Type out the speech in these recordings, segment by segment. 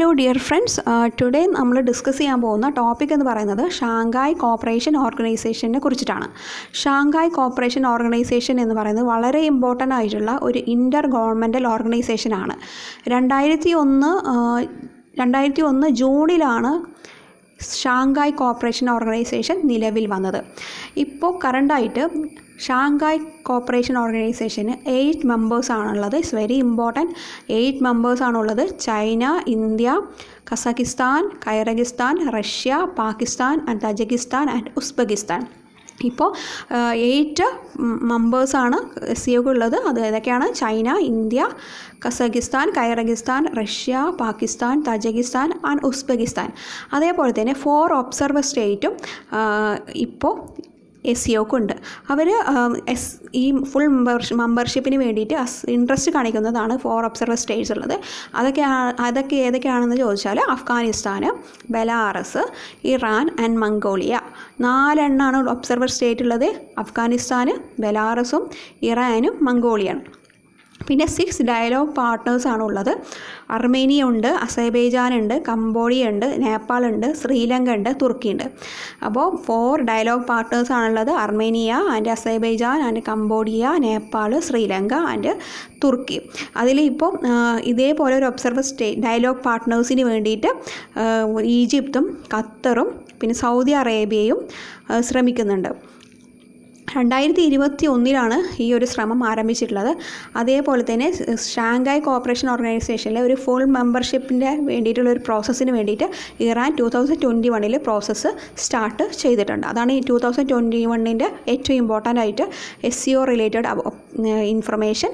Hello dear friends today നമ്മൾ discuss ചെയ്യാൻ പോകുന്ന ടോപ്പിക് എന്ന് പറയുന്നത് ഷാങ്കായ് കോപ്പറേഷൻ ഓർഗനൈസേഷനെ കുറിച്ചിട്ടാണ്. ഷാങ്കായ് കോപ്പറേഷൻ ഓർഗനൈസേഷൻ എന്ന് പറയുന്നത് വളരെ ഇമ്പോർട്ടന്റ് ആയിട്ടുള്ള ഒരു ഇന്റർ ഗവൺമെന്റൽ ഓർഗനൈസേഷനാണ് രണ്ടായിരത്തി ഒന്ന് രണ്ടായിരത്തി ഒന്ന് ജൂണിലാണ് ഷാങ്കായ് കോപ്പറേഷൻ ഓർഗനൈസേഷൻ നിലവിൽ വന്നത്. ഇപ്പോൾ കറണ്ടായിട്ട് ഷാങ്കായ് കോപ്പറേഷൻ ഓർഗനൈസേഷന് എയ്റ്റ് മെമ്പേഴ്സാണുള്ളത് it's very important eight മെമ്പേഴ്സാണുള്ളത് China India Kazakhstan Kyrgyzstan Russia Pakistan and Tajikistan and Uzbekistan ഇപ്പോൾ എയ്റ്റ് മെമ്പേഴ്സാണ് എസ് ഉള്ളത്. അത് ഏതൊക്കെയാണ്? China India Kazakhstan Kyrgyzstan Russia Pakistan Tajikistan and Uzbekistan. അതേപോലെ തന്നെ ഫോർ ഒബ്സർവർ സ്റ്റേറ്റും ഇപ്പോൾ എസ് സി ഒക്കുണ്ട് അവർ എസ് ഈ ഫുൾ മെമ്പർഷി മെമ്പർഷിപ്പിന് വേണ്ടിയിട്ട് ഇൻട്രസ്റ്റ് കാണിക്കുന്നതാണ് ഫോർ ഒബ്സർവർ സ്റ്റേറ്റ്സ് ഉള്ളത്. അതൊക്കെ അതൊക്കെ ഏതൊക്കെയാണെന്ന് ചോദിച്ചാൽ Afghanistan Belarus Iran and Mongolia. നാലെണ്ണാണ് observer state ഉള്ളത്. അഫ്ഗാനിസ്ഥാൻ ബെലാറസും ഇറാനും മംഗോളിയാണ്. പിന്നെ സിക്സ് ഡയലോഗ് പാർട്ട്നേഴ്സാണ് ഉള്ളത് അർമേനിയ ഉണ്ട് അസേബേജാൻ ഉണ്ട് കംബോഡിയ ഉണ്ട് നേപ്പാൾ ഉണ്ട് ശ്രീലങ്ക ഉണ്ട് തുർക്കി ഉണ്ട് അപ്പോൾ ഫോർ ഡയലോഗ് പാർട്ട്നേഴ്സ് ആണുള്ളത്. Armenia and Azerbaijan and Cambodia Nepal Sri Lanka and Turkey. അതിൽ ഇപ്പോൾ ഇതേപോലെ ഒരു ഒബ്സർവർ സ്റ്റേ ഡയലോഗ് പാർട്ട്നേഴ്സിന് വേണ്ടിയിട്ട് ഈജിപ്തും ഖത്തറും പിന്നെ സൗദി അറേബ്യയും ശ്രമിക്കുന്നുണ്ട്. രണ്ടായിരത്തി ഇരുപത്തി ഒന്നിലാണ് ഈ ഒരു ശ്രമം ആരംഭിച്ചിട്ടുള്ളത്. അതേപോലെ തന്നെ ഷാങ്കായ് കോപ്പറേഷൻ ഓർഗനൈസേഷനിലെ ഒരു ഫുൾ മെമ്പർഷിപ്പിന്റെ വേണ്ടിയിട്ടുള്ള ഒരു പ്രോസസ്സിന് വേണ്ടിയിട്ട് ഇറാൻ ടു തൗസൻഡ് ട്വന്റി വണ്ണിൽ പ്രോസസ്സ് സ്റ്റാർട്ട് ചെയ്തിട്ടുണ്ട്. അതാണ് ഈ ടു തൗസൻഡ് ട്വന്റി വണ്ണിന്റെ ഏറ്റവും ഇമ്പോർട്ടന്റ് ആയിട്ട് S C O related information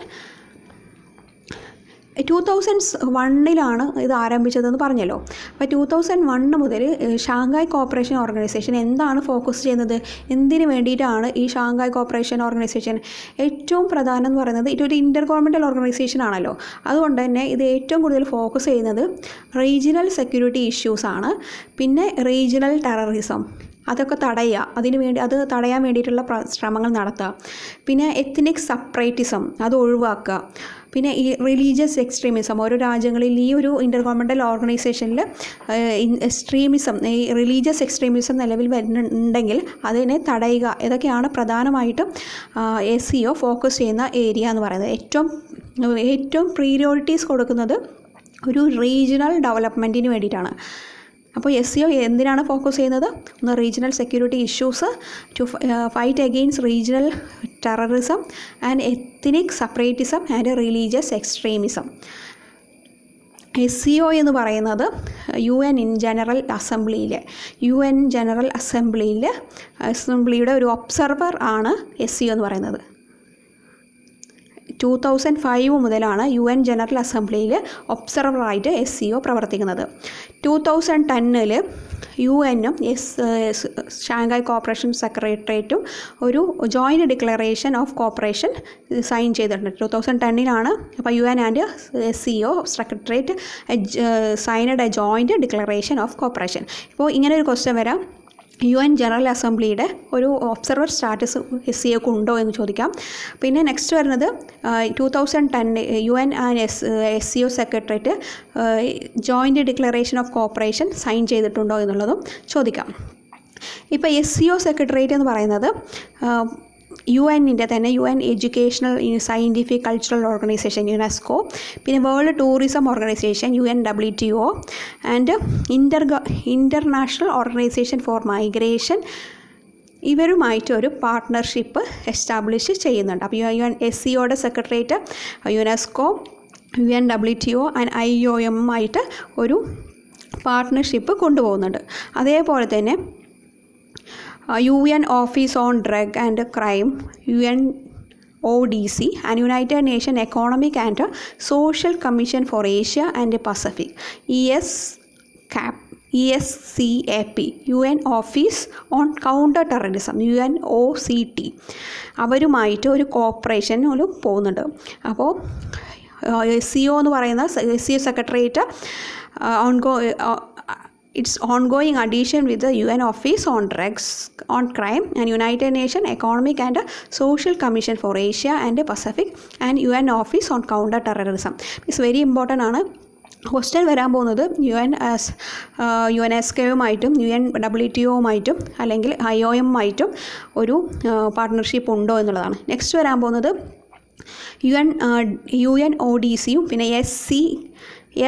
two thousand വണ്ണിലാണ് ഇത് ആരംഭിച്ചതെന്ന് പറഞ്ഞല്ലോ. അപ്പോൾ ടു തൗസൻഡ് വണ്ണ് മുതൽ ഷാങ്ഹായ് കോപ്പറേഷൻ ഓർഗനൈസേഷൻ എന്താണ് ഫോക്കസ് ചെയ്യുന്നത്? എന്തിനു വേണ്ടിയിട്ടാണ് ഈ ഷാങ്ഹായ് കോപ്പറേഷൻ ഓർഗനൈസേഷൻ ഏറ്റവും പ്രധാനം എന്ന് പറയുന്നത്? ഇതൊരു ഇന്റർ ഗവൺമെന്റൽ ഓർഗനൈസേഷൻ ആണല്ലോ. അതുകൊണ്ട് തന്നെ ഇത് ഏറ്റവും കൂടുതൽ ഫോക്കസ് ചെയ്യുന്നത് റീജിയണൽ സെക്യൂരിറ്റി ഇഷ്യൂസാണ് പിന്നെ റീജിയണൽ ടെററിസം അതൊക്കെ തടയുക. അതിന് വേണ്ടി അത് തടയാൻ വേണ്ടിയിട്ടുള്ള ശ്രമങ്ങൾ നടത്തുക. പിന്നെ എത്നിക് സപ്പറേറ്റിസം അത് ഒഴിവാക്കുക. പിന്നെ ഈ റിലീജിയസ് എക്സ്ട്രീമിസം ഓരോ രാജ്യങ്ങളിൽ ഈ ഒരു ഇന്റർ ഗവൺമെന്റൽ ഓർഗനൈസേഷനിൽ എക്സ്ട്രീമിസം ഈ റിലീജിയസ് എക്സ്ട്രീമിസം നിലവിൽ വരുന്നുണ്ടെങ്കിൽ അതിനെ തടയുക. ഇതൊക്കെയാണ് പ്രധാനമായിട്ടും എസ് ഒ ഫോക്കസ് ചെയ്യുന്ന ഏരിയ എന്ന് പറയുന്നത്. ഏറ്റവും ഏറ്റവും പ്രിയോറിറ്റീസ് കൊടുക്കുന്നത് ഒരു റീജിയണൽ ഡെവലപ്മെന്റിന് വേണ്ടിയിട്ടാണ്. അപ്പോൾ എസ് സി ഒ എന്തിനാണ് ഫോക്കസ് ചെയ്യുന്നത്? ഒന്ന് regional security issues to fight against regional terrorism and ethnic separatism and religious extremism S C O എന്ന് പറയുന്നത് യു എൻ ഇൻ ജനറൽ അസംബ്ലിയിൽ യു എൻ ജനറൽ അസംബ്ലിയിൽ അസംബ്ലിയുടെ ഒരു ഒബ്സർവർ ആണ് എസ് സി ഒ എന്ന് പറയുന്നത്. ടു തൗസൻഡ് ഫൈവ് മുതലാണ് യു എൻ ജനറൽ അസംബ്ലിയിൽ ഒബ്സർവറായിട്ട് എസ് സി ഒ പ്രവർത്തിക്കുന്നത്. ടു തൗസൻഡ് ടെന്നിൽ യു എന്നും എസ് ഷാങ്കായ് കോപ്പറേഷൻ സെക്രട്ടേറിയറ്റും ഒരു joint declaration of cooperation sign ചെയ്തിട്ടുണ്ട്. ടു തൗസൻഡ് ടെന്നിലാണ് അപ്പോൾ U N and S C O secretariat signed a joint declaration of cooperation ഇപ്പോൾ ഇങ്ങനെ ഒരു ക്വസ്റ്റ്യൻ വരാം. യു എൻ ജനറൽ അസംബ്ലിയുടെ ഒരു ഒബ്സർവർ സ്റ്റാറ്റസ് എസ് സി ഒക്കെ ഉണ്ടോ എന്ന് ചോദിക്കാം. പിന്നെ നെക്സ്റ്റ് വരുന്നത് two thousand ten U N and S S C O secretariat joint declaration of cooperation sign ചെയ്തിട്ടുണ്ടോ എന്നുള്ളതും ചോദിക്കാം. ഇപ്പോൾ എസ് സി ഒ സെക്രട്ടറിയേറ്റ് എന്ന് പറയുന്നത് യു എന്നിന്റെ തന്നെ U N educational scientific cultural organization UNESCO പിന്നെ world tourism organization U N W T O and inter international organization for migration ഇവരുമായിട്ട് ഒരു പാർട്ട്ണർഷിപ്പ് എസ്റ്റാബ്ലിഷ് ചെയ്യുന്നുണ്ട് അപ്പോൾ യു എൻ എസ് സി ഒയുടെ secretariat UNESCO U N W T O and I O എമ്മുമായിട്ട് ഒരു partnership കൊണ്ടുപോകുന്നുണ്ട്. അതേപോലെ തന്നെ U N office on drug and crime U N O D C and united nation economic and social commission for Asia and Pacific ESCAP E S C A P U N office on counter terrorism U N O C T അവരുമായിട്ട് ഒരു cooperation പോകുന്നുണ്ട്. അപ്പോൾ C O എന്ന് പറയുന്ന C O secretariat ongoing its ongoing addition with the UN Office on Drugs on Crime and United Nations Economic and Social Commission for Asia and Pacific and UN Office on Counter Terrorism. It's very important ആണ് question വരാൻ പോകുന്നത് U N S U N S കെയുമായിട്ടും U N W T ഒമായിട്ടും അല്ലെങ്കിൽ I O എമ്മുമായിട്ടും ഒരു partnership ഉണ്ടോ എന്നുള്ളതാണ് next വരാൻ പോകുന്നത് U N U N O D സിയും പിന്നെ S C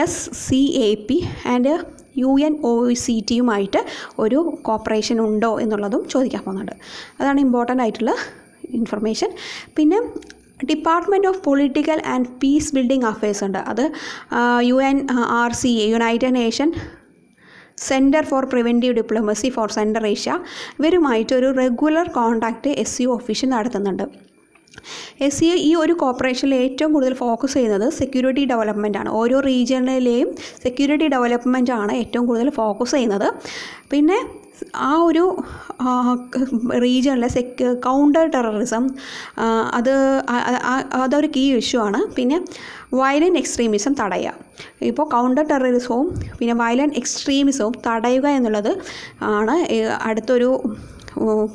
S C A P and U N O C ടിയുമായിട്ട് ഒരു കോപ്പറേഷൻ ഉണ്ടോ എന്നുള്ളതും ചോദിക്കാൻ പോകുന്നുണ്ട്. അതാണ് ഇമ്പോർട്ടന്റ് ആയിട്ടുള്ള ഇൻഫർമേഷൻ പിന്നെ department of political and peace building affairs ഉണ്ട്. അത് U N R C A united nation center for preventive diplomacy for center Asia ഇവരുമായിട്ടൊരു regular contact S C official നടത്തുന്നുണ്ട്. എസ് സി ഈ ഒരു കോപ്പറേഷനിൽ ഏറ്റവും കൂടുതൽ ഫോക്കസ് ചെയ്യുന്നത് സെക്യൂരിറ്റി ഡെവലപ്മെന്റ് ആണ്. ഓരോ റീജിയണിലെയും സെക്യൂരിറ്റി ഡെവലപ്മെന്റ് ആണ് ഏറ്റവും കൂടുതൽ ഫോക്കസ് ചെയ്യുന്നത്. പിന്നെ ആ ഒരു റീജിയണിലെ സെക് കൗണ്ടർ ടെററിസം അത് അതൊരു കീ ഇഷ്യൂ ആണ്. പിന്നെ വയലന്റ് എക്സ്ട്രീമിസം തടയുക. ഇപ്പോൾ കൗണ്ടർ ടെററിസവും പിന്നെ വയലന്റ് എക്സ്ട്രീമിസവും തടയുക എന്നുള്ളത് ആണ് അടുത്തൊരു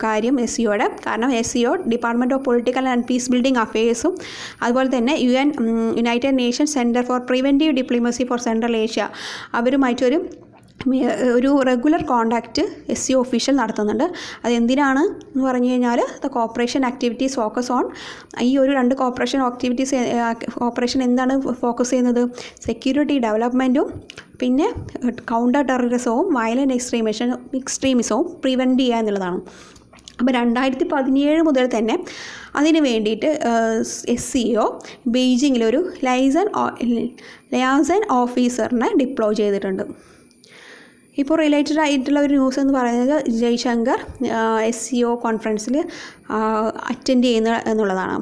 കാര്യം എസ് സിയോടെ കാരണം S C O department of political and peace building അഫയേഴ്സും അതുപോലെ തന്നെ U N united nations center for preventive diplomacy for central Asia അവരുമായിട്ടൊരു ഒരു regular contact S C official നടത്തുന്നുണ്ട്. അതെന്തിനാണ് എന്ന് പറഞ്ഞു കഴിഞ്ഞാൽ the cooperation activities focus on ഈ ഒരു രണ്ട് കോപ്പറേഷൻ ആക്ടിവിറ്റീസ് കോപ്പറേഷൻ എന്താണ് ഫോക്കസ് ചെയ്യുന്നത്? സെക്യൂരിറ്റി ഡെവലപ്മെന്റും പിന്നെ കൗണ്ടർ ടെററിസവും വയലന്റ് എക്സ്ട്രീമിഷൻ എക്സ്ട്രീമിസവും പ്രിവെന്റ് ചെയ്യുക എന്നുള്ളതാണ്. അപ്പോൾ രണ്ടായിരത്തി പതിനേഴ് മുതൽ തന്നെ അതിന് വേണ്ടിയിട്ട് എസ് സി ഒ ബെയ്ജിങ്ങിലൊരു ലൈസൻ ലയാസൻ ഓഫീസറിനെ ഡിപ്ലോയ് ചെയ്തിട്ടുണ്ട്. ഇപ്പോൾ റിലേറ്റഡ് ആയിട്ടുള്ള ഒരു ന്യൂസ് എന്ന് പറയുന്നത് ജയ്ശങ്കർ എസ് സി ഒ കോൺഫറൻസിൽ അറ്റൻഡ് ചെയ്യുന്ന എന്നുള്ളതാണ്.